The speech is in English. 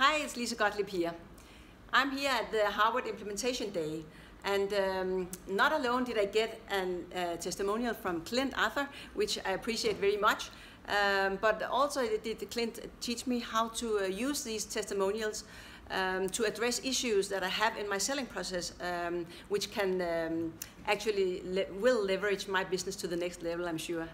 Hi, it's Lise Gottlieb here. I'm here at the Harvard Implementation Day, and um, not alone did I get a uh, testimonial from Clint Arthur, which I appreciate very much, um, but also did Clint teach me how to uh, use these testimonials um, to address issues that I have in my selling process, um, which can um, actually le will leverage my business to the next level, I'm sure.